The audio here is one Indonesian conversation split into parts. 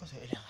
cosa de la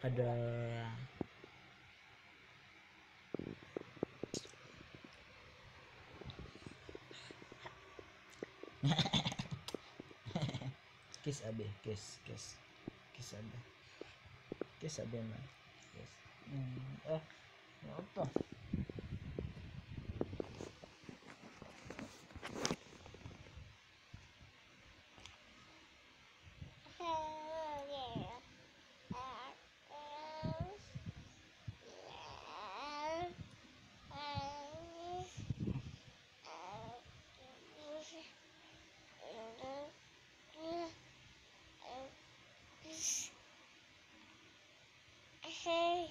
ada kiss abe kiss kiss. Kiss abe. Kiss abe man. Kiss. Hmm. ah Hey.